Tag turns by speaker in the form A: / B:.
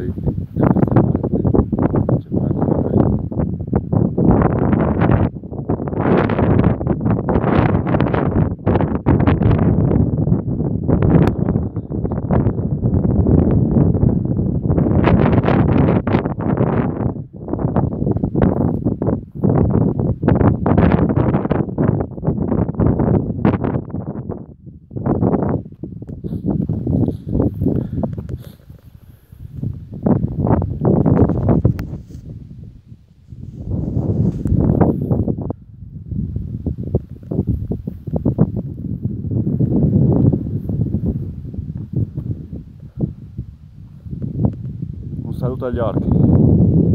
A: too. Saluto agli orchi